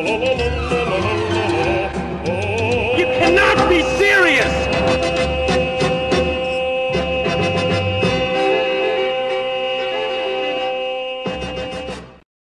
You cannot be serious!